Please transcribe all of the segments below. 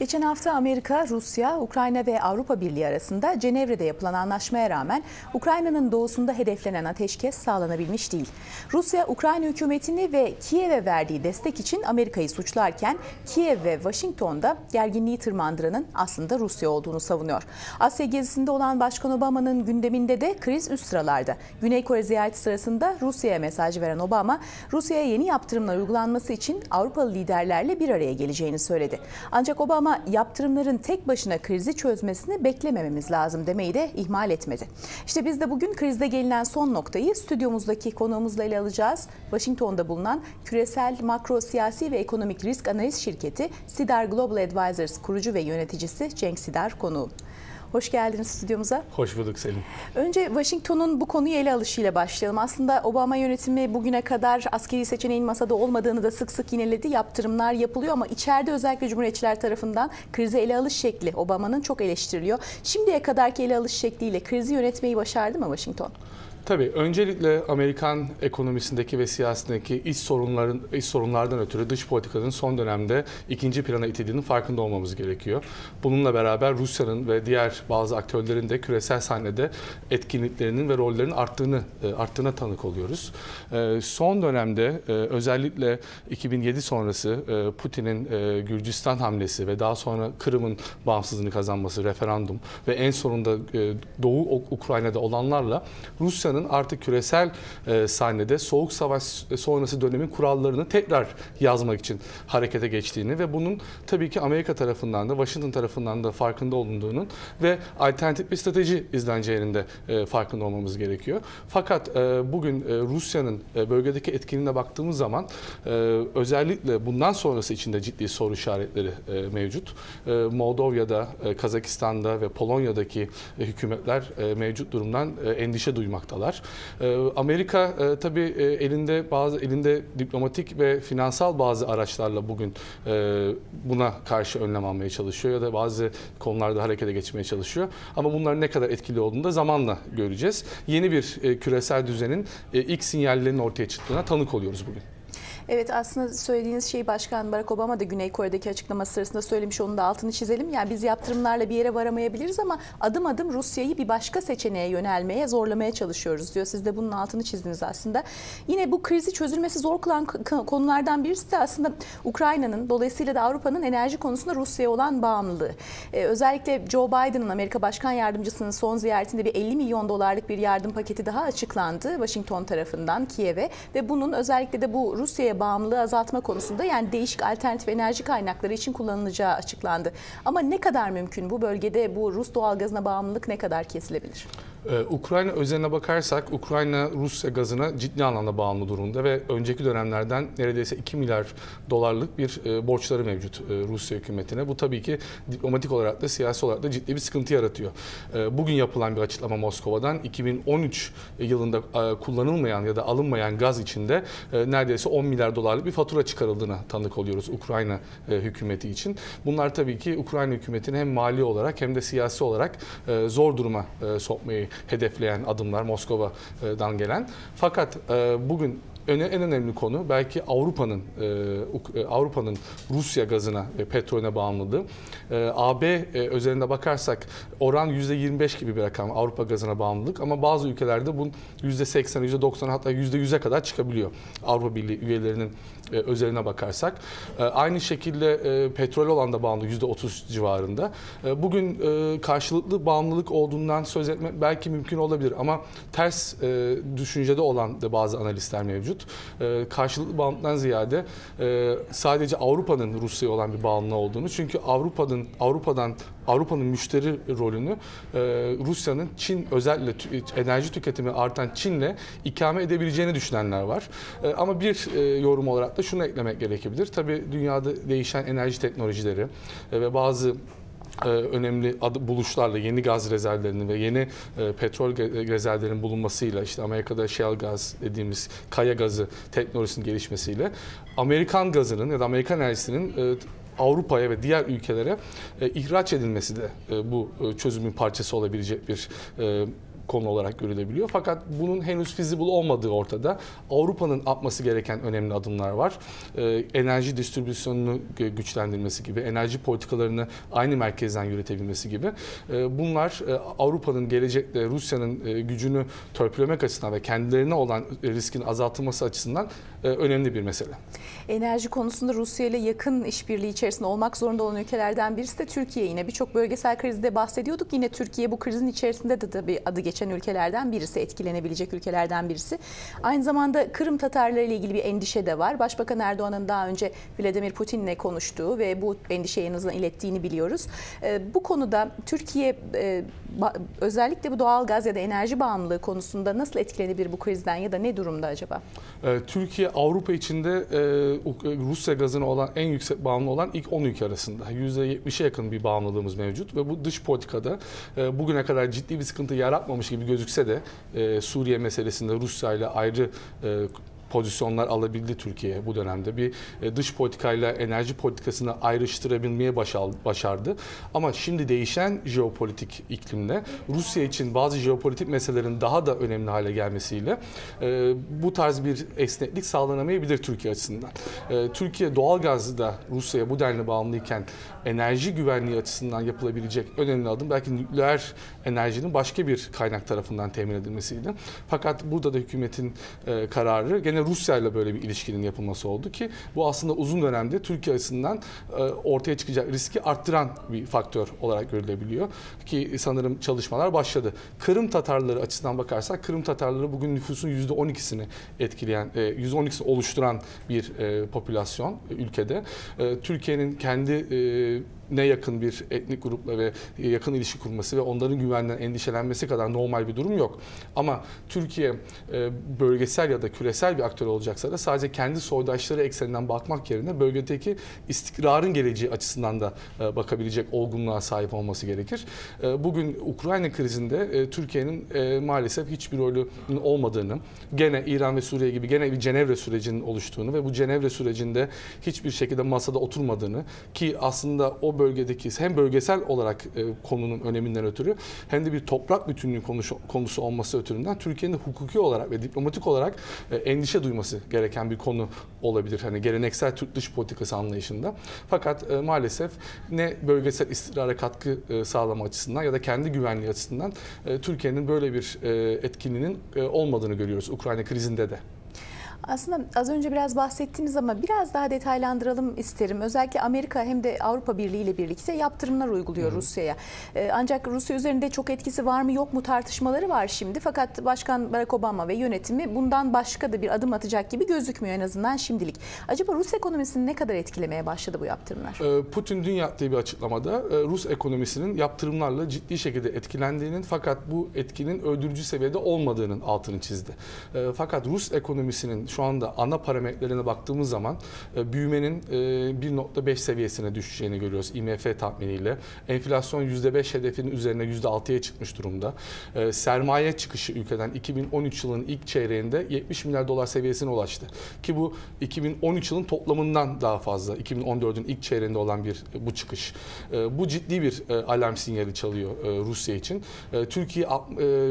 Geçen hafta Amerika, Rusya, Ukrayna ve Avrupa Birliği arasında Cenevre'de yapılan anlaşmaya rağmen Ukrayna'nın doğusunda hedeflenen ateşkes sağlanabilmiş değil. Rusya, Ukrayna hükümetini ve Kiev'e verdiği destek için Amerika'yı suçlarken Kiev ve Washington'da gerginliği tırmandıranın aslında Rusya olduğunu savunuyor. Asya gezisinde olan Başkan Obama'nın gündeminde de kriz üst sıralarda. Güney Kore ziyareti sırasında Rusya'ya mesaj veren Obama, Rusya'ya yeni yaptırımlar uygulanması için Avrupalı liderlerle bir araya geleceğini söyledi. Ancak Obama yaptırımların tek başına krizi çözmesini beklemememiz lazım demeyi de ihmal etmedi. İşte biz de bugün krizde gelinen son noktayı stüdyomuzdaki konuğumuzla ele alacağız. Washington'da bulunan küresel makro siyasi ve ekonomik risk analiz şirketi Sidar Global Advisors kurucu ve yöneticisi Cenk Sidar konuğum. Hoş geldiniz stüdyomuza. Hoş bulduk Selin. Önce Washington'un bu konuyu ele alışıyla başlayalım. Aslında Obama yönetimi bugüne kadar askeri seçeneğin masada olmadığını da sık sık yineledi. Yaptırımlar yapılıyor ama içeride özellikle Cumhuriyetçiler tarafından krize ele alış şekli Obama'nın çok eleştiriliyor. Şimdiye kadarki ele alış şekliyle krizi yönetmeyi başardı mı Washington? Tabii öncelikle Amerikan ekonomisindeki ve siyasetindeki iç sorunların iç sorunlardan ötürü dış politikanın son dönemde ikinci plana itildiğinin farkında olmamız gerekiyor. Bununla beraber Rusya'nın ve diğer bazı aktörlerin de küresel sahnede etkinliklerinin ve rollerinin arttığını e, arttığına tanık oluyoruz. E, son dönemde e, özellikle 2007 sonrası Putin'in Gürcistan hamlesi ve daha sonra Kırım'ın bağımsızlığını kazanması, referandum ve en sonunda Doğu Ukrayna'da olanlarla Rusya'nın Rusya'nın artık küresel e, sahnede Soğuk Savaş sonrası dönemin kurallarını tekrar yazmak için harekete geçtiğini ve bunun tabii ki Amerika tarafından da Washington tarafından da farkında olunduğunun ve alternatif bir strateji izleneceğinin e, farkında olmamız gerekiyor. Fakat e, bugün e, Rusya'nın e, bölgedeki etkinliğine baktığımız zaman e, özellikle bundan sonrası içinde ciddi soru işaretleri e, mevcut. E, Moldova'da, e, Kazakistan'da ve Polonya'daki e, hükümetler e, mevcut durumdan e, endişe duymaktalar durumdalar. Ee, Amerika e, tabii e, elinde bazı elinde diplomatik ve finansal bazı araçlarla bugün e, buna karşı önlem almaya çalışıyor ya da bazı konularda harekete geçmeye çalışıyor. Ama bunların ne kadar etkili olduğunu da zamanla göreceğiz. Yeni bir küresel düzenin ilk sinyallerinin ortaya çıktığına tanık oluyoruz bugün. Evet aslında söylediğiniz şey Başkan Barack Obama da Güney Kore'deki açıklaması sırasında söylemiş onun da altını çizelim. Yani biz yaptırımlarla bir yere varamayabiliriz ama adım adım Rusya'yı bir başka seçeneğe yönelmeye, zorlamaya çalışıyoruz diyor. Siz de bunun altını çizdiniz aslında. Yine bu krizi çözülmesi zor kılan konulardan birisi de aslında Ukrayna'nın dolayısıyla da Avrupa'nın enerji konusunda Rusya'ya olan bağımlılığı. Ee, özellikle Joe Biden'ın Amerika Başkan Yardımcısının son ziyaretinde bir 50 milyon dolarlık bir yardım paketi daha açıklandı Washington tarafından Kiev'e ve bunun özellikle de bu Rusya'ya bağımlılığı azaltma konusunda yani değişik alternatif enerji kaynakları için kullanılacağı açıklandı. Ama ne kadar mümkün bu bölgede bu Rus doğalgazına bağımlılık ne kadar kesilebilir? Ee, Ukrayna özeline bakarsak Ukrayna Rusya gazına ciddi anlamda bağımlı durumda ve önceki dönemlerden neredeyse 2 milyar dolarlık bir e, borçları mevcut e, Rusya hükümetine. Bu tabii ki diplomatik olarak da siyasi olarak da ciddi bir sıkıntı yaratıyor. E, bugün yapılan bir açıklama Moskova'dan 2013 yılında e, kullanılmayan ya da alınmayan gaz içinde e, neredeyse 10 milyar dolarlık bir fatura çıkarıldığına tanık oluyoruz Ukrayna e, hükümeti için. Bunlar tabii ki Ukrayna hükümetini hem mali olarak hem de siyasi olarak e, zor duruma e, sokmayı hedefleyen adımlar Moskova'dan gelen. Fakat e, bugün en önemli konu belki Avrupa'nın e, e, Avrupa'nın Rusya gazına ve petrolüne bağımlılığı. AB özelinde bakarsak oran %25 gibi bir rakam Avrupa gazına bağımlılık ama bazı ülkelerde bu %80, %90 hatta %100'e kadar çıkabiliyor. Avrupa Birliği üyelerinin özeline bakarsak. Aynı şekilde petrol olan da bağımlı %30 civarında. Bugün karşılıklı bağımlılık olduğundan söz etmek belki mümkün olabilir ama ters düşüncede olan da bazı analistler mevcut. Karşılıklı bağımlılıktan ziyade sadece Avrupa'nın Rusya'ya olan bir bağımlılığı olduğunu çünkü Avrupa'nın Avrupa'dan Avrupa'nın müşteri rolünü Rusya'nın Çin özellikle enerji tüketimi artan Çin'le ikame edebileceğini düşünenler var. Ama bir yorum olarak da şunu eklemek gerekebilir. Tabii dünyada değişen enerji teknolojileri e, ve bazı e, önemli buluşlarla yeni gaz rezervlerinin ve yeni e, petrol rezervlerinin bulunmasıyla işte Amerika'da shale gaz dediğimiz kaya gazı teknolojisinin gelişmesiyle Amerikan gazının ya da Amerikan enerjisinin Avrupa'ya ve diğer ülkelere ihraç edilmesi de bu çözümün parçası olabilecek bir konu olarak görülebiliyor. Fakat bunun henüz feasible olmadığı ortada. Avrupa'nın atması gereken önemli adımlar var. E, enerji distribüsyonunu güçlendirmesi gibi, enerji politikalarını aynı merkezden yürütebilmesi gibi. E, bunlar e, Avrupa'nın gelecekte Rusya'nın e, gücünü törpülemek açısından ve kendilerine olan riskin azaltılması açısından önemli bir mesele. Enerji konusunda Rusya ile yakın işbirliği içerisinde olmak zorunda olan ülkelerden birisi de Türkiye yine. Birçok bölgesel krizde bahsediyorduk. Yine Türkiye bu krizin içerisinde de tabii adı geçen ülkelerden birisi, etkilenebilecek ülkelerden birisi. Aynı zamanda Kırım Tatarları ile ilgili bir endişe de var. Başbakan Erdoğan'ın daha önce Vladimir Putin'le konuştuğu ve bu endişeyi en azından ilettiğini biliyoruz. E, bu konuda Türkiye e, özellikle bu doğal gaz ya da enerji bağımlılığı konusunda nasıl etkilenebilir bu krizden ya da ne durumda acaba? E, Türkiye Avrupa içinde Rusya gazına olan en yüksek bağımlı olan ilk 10 ülke arasında. %70'e yakın bir bağımlılığımız mevcut ve bu dış politikada bugüne kadar ciddi bir sıkıntı yaratmamış gibi gözükse de Suriye meselesinde Rusya ile ayrı pozisyonlar alabildi Türkiye bu dönemde. Bir e, dış politikayla enerji politikasını ayrıştırabilmeye başardı. Ama şimdi değişen jeopolitik iklimle Rusya için bazı jeopolitik meselelerin daha da önemli hale gelmesiyle e, bu tarz bir esneklik sağlanamayabilir Türkiye açısından. E, Türkiye doğalgazda Rusya'ya bu denli bağımlıyken enerji güvenliği açısından yapılabilecek önemli adım belki nükleer enerjinin başka bir kaynak tarafından temin edilmesiydi. Fakat burada da hükümetin kararı gene yine Rusya ile böyle bir ilişkinin yapılması oldu ki bu aslında uzun dönemde Türkiye açısından e, ortaya çıkacak riski arttıran bir faktör olarak görülebiliyor ki sanırım çalışmalar başladı. Kırım Tatarları açısından bakarsak Kırım Tatarları bugün nüfusun %12'sini etkileyen, %12'sini e, oluşturan bir e, popülasyon ülkede. Türkiye'nin kendi ne yakın bir etnik grupla ve yakın ilişki kurması ve onların güvenden endişelenmesi kadar normal bir durum yok. Ama Türkiye e, bölgesel ya da küresel bir aktör olacaksa da sadece kendi soydaşları ekseninden bakmak yerine bölgedeki istikrarın geleceği açısından da e, bakabilecek olgunluğa sahip olması gerekir. E, bugün Ukrayna krizinde Türkiye'nin maalesef hiçbir rolünün olmadığını, gene İran ve Suriye gibi gene bir Cenevre sürecinin oluştuğunu ve bu Cenevre sürecinde hiçbir şekilde masada oturmadığını ki aslında o bölgedeki hem bölgesel olarak e, konunun öneminden ötürü hem de bir toprak bütünlüğü konusu, konusu olması ötüründen Türkiye'nin hukuki olarak ve diplomatik olarak e, endişe duyması gereken bir konu olabilir. Hani geleneksel Türk dış politikası anlayışında. Fakat e, maalesef ne bölgesel istikrara katkı e, sağlama açısından ya da kendi güvenliği açısından e, Türkiye'nin böyle bir e, etkinliğinin e, olmadığını görüyoruz Ukrayna krizinde de. Aslında az önce biraz bahsettiniz ama biraz daha detaylandıralım isterim. Özellikle Amerika hem de Avrupa Birliği ile birlikte yaptırımlar uyguluyor Rusya'ya. Ee, ancak Rusya üzerinde çok etkisi var mı yok mu tartışmaları var şimdi. Fakat Başkan Barack Obama ve yönetimi bundan başka da bir adım atacak gibi gözükmüyor en azından şimdilik. Acaba Rus ekonomisini ne kadar etkilemeye başladı bu yaptırımlar? Ee, Putin dün yaptığı bir açıklamada e, Rus ekonomisinin yaptırımlarla ciddi şekilde etkilendiğinin fakat bu etkinin öldürücü seviyede olmadığının altını çizdi. Ee, fakat Rus ekonomisinin şu anda ana parametrelerine baktığımız zaman e, büyümenin 1.5 e, seviyesine düşeceğini görüyoruz IMF tahminiyle. Enflasyon %5 hedefinin üzerine %6'ya çıkmış durumda. E, sermaye çıkışı ülkeden 2013 yılının ilk çeyreğinde 70 milyar dolar seviyesine ulaştı. Ki bu 2013 yılın toplamından daha fazla. 2014'ün ilk çeyreğinde olan bir bu çıkış. Bu ciddi bir alarm sinyali çalıyor Rusya için. Türkiye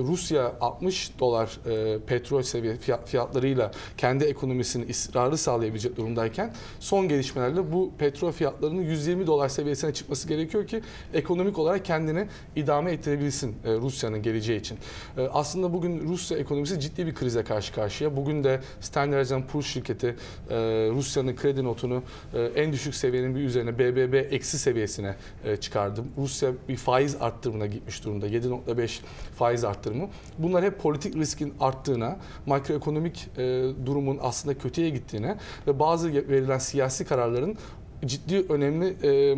Rusya 60 dolar petrol seviye fiyatlarıyla kendi kendi ekonomisini ısrarı sağlayabilecek durumdayken son gelişmelerle bu petrol fiyatlarının 120 dolar seviyesine çıkması gerekiyor ki ekonomik olarak kendini idame ettirebilsin e, Rusya'nın geleceği için. E, aslında bugün Rusya ekonomisi ciddi bir krize karşı karşıya. Bugün de Standard Poor's şirketi e, Rusya'nın kredi notunu en düşük seviyenin bir üzerine BBB eksi seviyesine çıkardı. Rusya bir faiz arttırımına gitmiş durumda. 7.5 faiz arttırımı. Bunlar hep politik riskin arttığına, makroekonomik durum durumun aslında kötüye gittiğine ve bazı verilen siyasi kararların ciddi önemli e,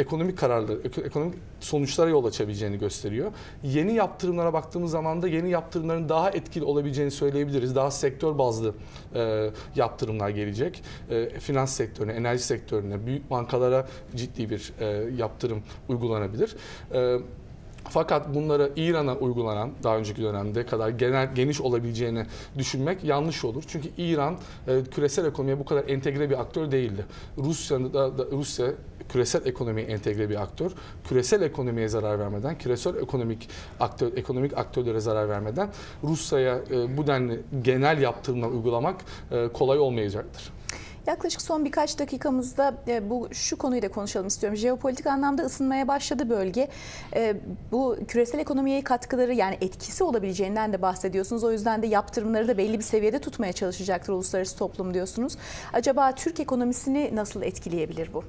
ekonomik kararlar, ekonomik sonuçlara yol açabileceğini gösteriyor. Yeni yaptırımlara baktığımız zaman da yeni yaptırımların daha etkili olabileceğini söyleyebiliriz. Daha sektör bazlı e, yaptırımlar gelecek. E, finans sektörüne, enerji sektörüne, büyük bankalara ciddi bir e, yaptırım uygulanabilir. E, Fakat bunlara İran'a uygulanan daha önceki dönemde kadar genel geniş olabileceğini düşünmek yanlış olur. Çünkü İran e, küresel ekonomiye bu kadar entegre bir aktör değildi. Rusya'da da, da Rusya küresel ekonomiye entegre bir aktör. Küresel ekonomiye zarar vermeden, küresel ekonomik aktör, ekonomik aktörlere zarar vermeden Rusya'ya e, bu denli genel yaptırımlar uygulamak e, kolay olmayacaktır. Yaklaşık son birkaç dakikamızda e, bu şu konuyu da konuşalım istiyorum. Jeopolitik anlamda ısınmaya başladı bölge. E, bu küresel ekonomiye katkıları yani etkisi olabileceğinden de bahsediyorsunuz. O yüzden de yaptırımları da belli bir seviyede tutmaya çalışacaktır uluslararası toplum diyorsunuz. Acaba Türk ekonomisini nasıl etkileyebilir bu?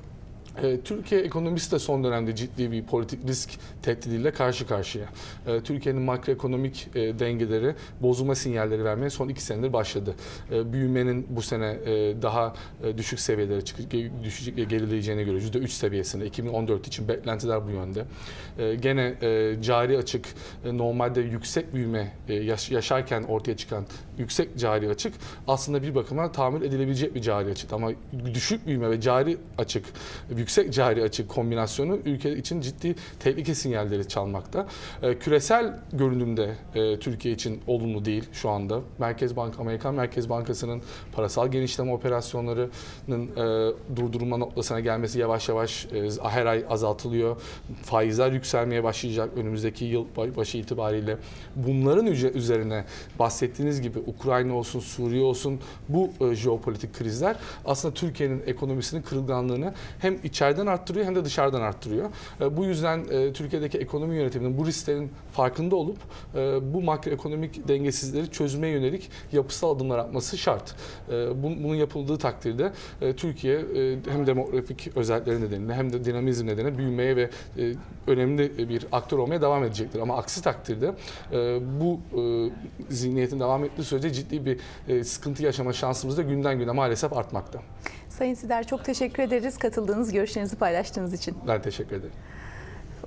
E, Türkiye ekonomisi de son dönemde ciddi bir politik risk tehdidiyle karşı karşıya. E, Türkiye'nin makroekonomik e, dengeleri bozulma sinyalleri vermeye son iki senedir başladı. Büyümenin bu sene daha düşük seviyelere çıkıp düşecek gerileyeceğine göre %3 seviyesinde 2014 için beklentiler bu yönde. Gene cari açık normalde yüksek büyüme yaşarken ortaya çıkan yüksek cari açık aslında bir bakıma tahammül edilebilecek bir cari açık ama düşük büyüme ve cari açık yüksek cari açık kombinasyonu ülke için ciddi tehlike sinyalleri çalmakta. E, küresel görünümde e, Türkiye için olumlu değil şu anda. Merkez Bank Amerikan Merkez Bankası'nın parasal genişleme operasyonlarının e, durdurulma noktasına gelmesi yavaş yavaş e, her ay azaltılıyor. Faizler yükselmeye başlayacak önümüzdeki yıl başı itibariyle. Bunların üzerine bahsettiğiniz gibi Ukrayna olsun, Suriye olsun bu e, jeopolitik krizler aslında Türkiye'nin ekonomisinin kırılganlığını hem içeriden arttırıyor hem de dışarıdan arttırıyor. E, bu yüzden e, Türkiye'deki ekonomi yönetiminin bu risklerin farkında olup e, bu makroekonomik dengesizleri çözmeye yönelik yapısal adımlar atması şart. Bunun yapıldığı takdirde Türkiye hem demografik özellikleri nedeniyle hem de dinamizm nedeniyle büyümeye ve önemli bir aktör olmaya devam edecektir. Ama aksi takdirde bu zihniyetin devam ettiği sürece ciddi bir sıkıntı yaşama şansımız da günden güne maalesef artmakta. Sayın Sider çok teşekkür ederiz katıldığınız, görüşlerinizi paylaştığınız için. Ben teşekkür ederim.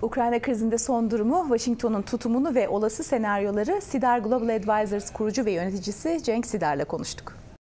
Ukrayna krizinde son durumu, Washington'un tutumunu ve olası senaryoları Sidar Global Advisors kurucu ve yöneticisi Cenk Sidar'la konuştuk.